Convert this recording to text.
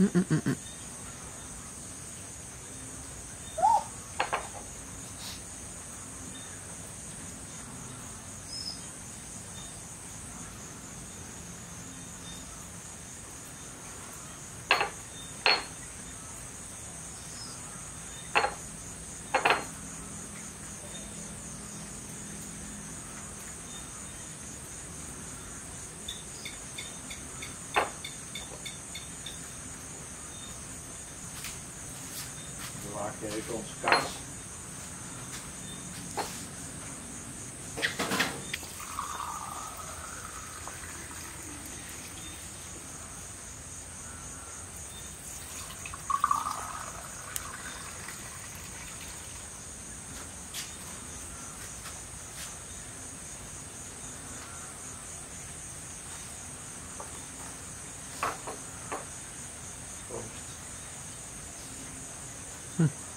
Mm-mm-mm-mm. Maken even onze kaas. Hmm.